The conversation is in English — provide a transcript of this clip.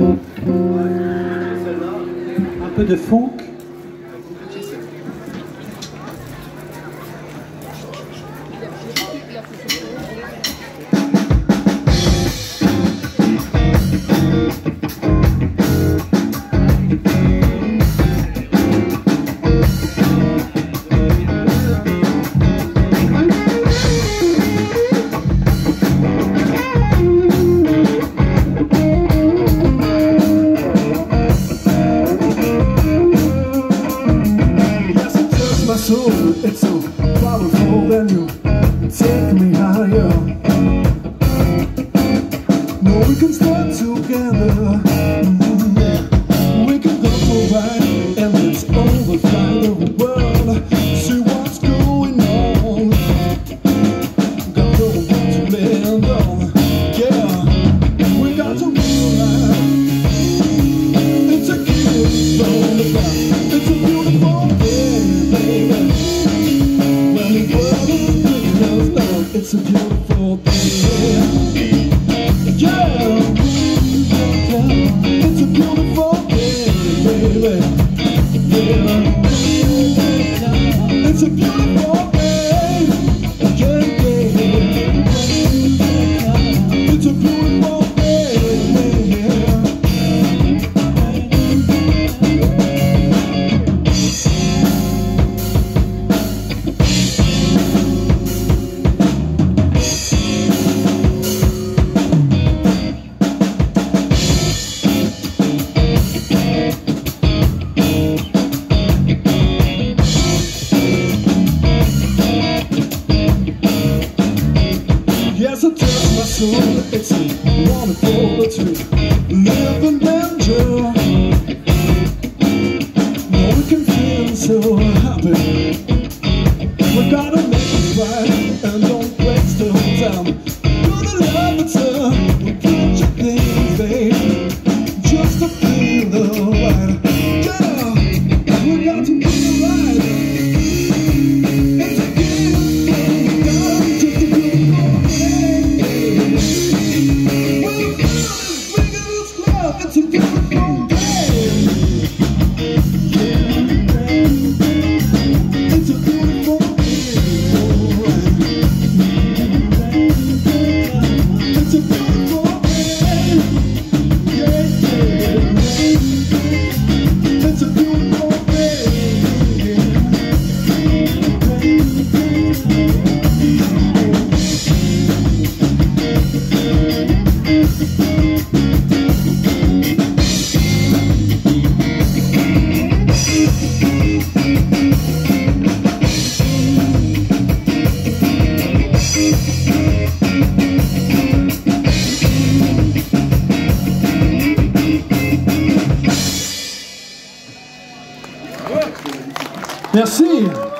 Un peu de funk. Than you Take me higher. No, we can stand together. for. Yeah, it's a beautiful day, baby. Yes, I touch my soul, it's a wonderful truth. Living in danger. Merci.